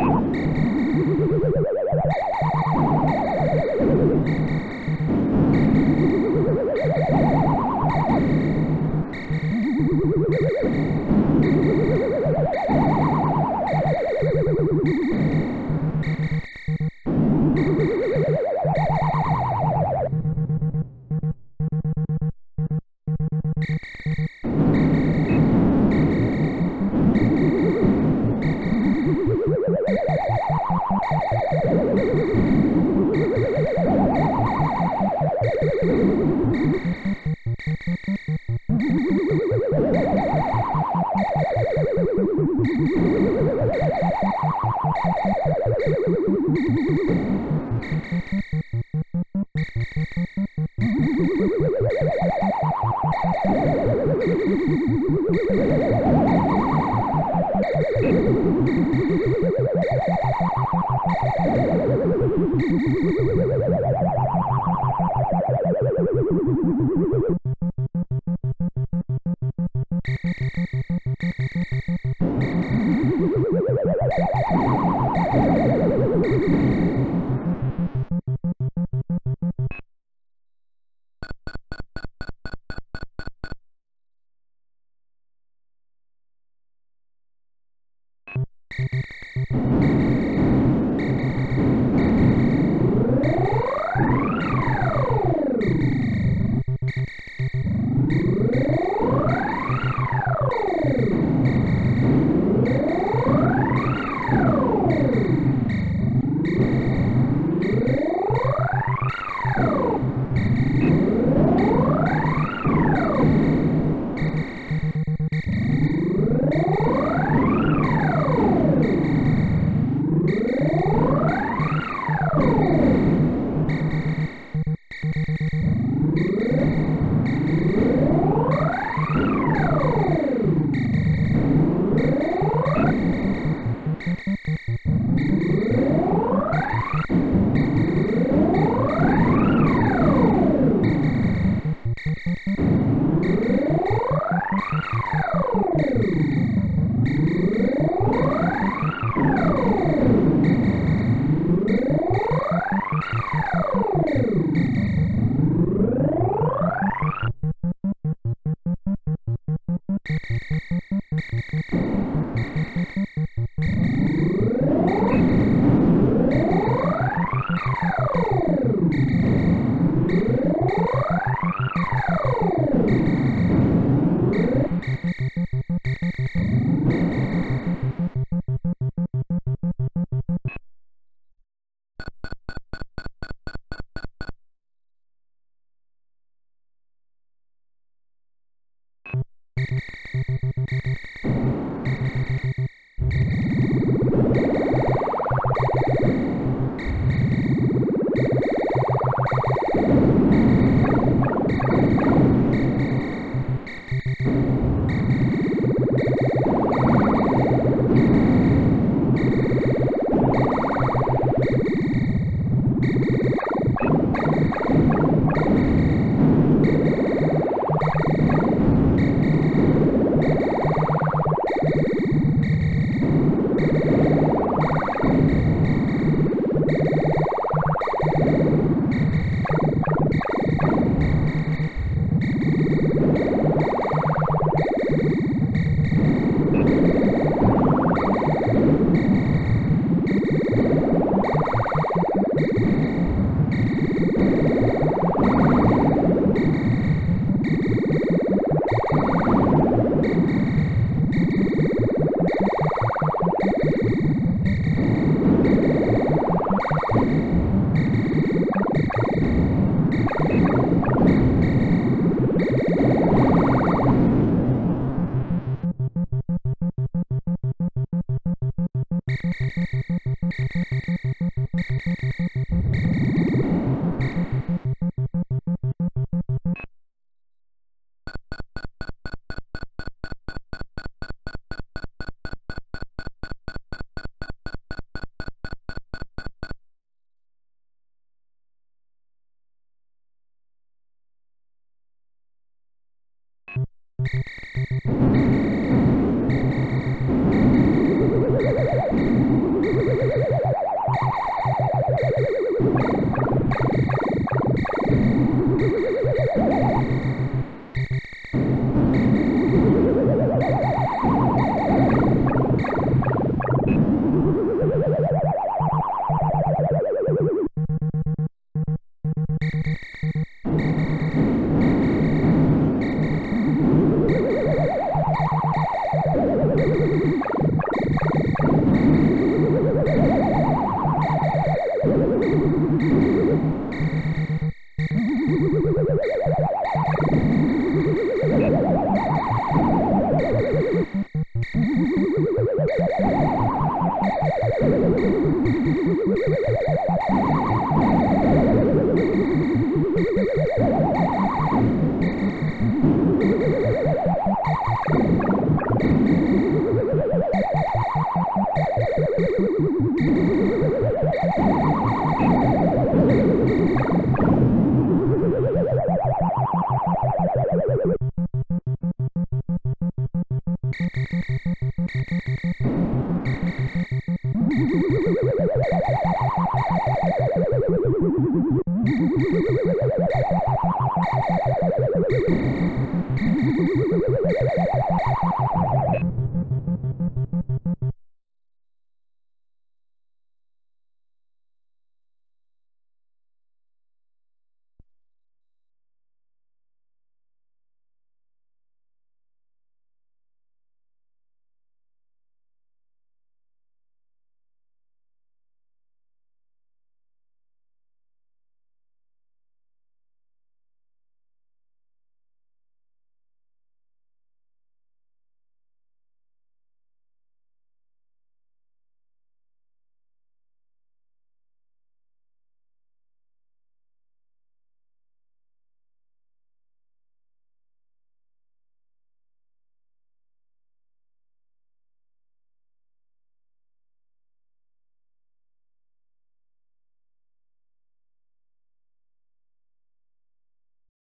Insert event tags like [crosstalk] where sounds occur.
Thank you. Thank [laughs] you. あっ! you